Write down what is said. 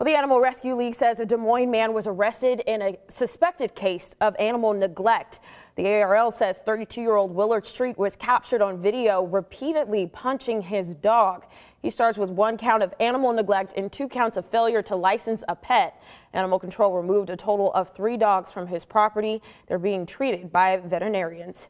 Well, the Animal Rescue League says a Des Moines man was arrested in a suspected case of animal neglect. The ARL says 32 year old Willard Street was captured on video repeatedly punching his dog. He starts with one count of animal neglect and two counts of failure to license a pet. Animal control removed a total of three dogs from his property. They're being treated by veterinarians.